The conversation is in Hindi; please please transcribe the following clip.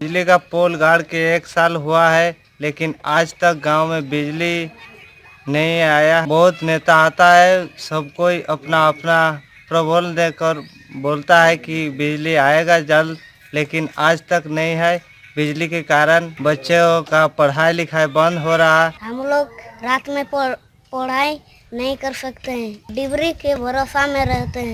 बिजली का पोल गाड़ के एक साल हुआ है, लेकिन आज तक गाँव में बिजली नहीं आया। बहुत नेता आता है, सब कोई अपना अपना प्रबल देकर बोलता है कि बिजली आएगा जल्द, लेकिन आज तक नहीं है। बिजली के कारण बच्चों का पढ़ाई लिखाई बंद हो रहा हम लोग रात में पढ़ाई नहीं कर सकते हैं। डिबरी के भरोसा में रहते हैं।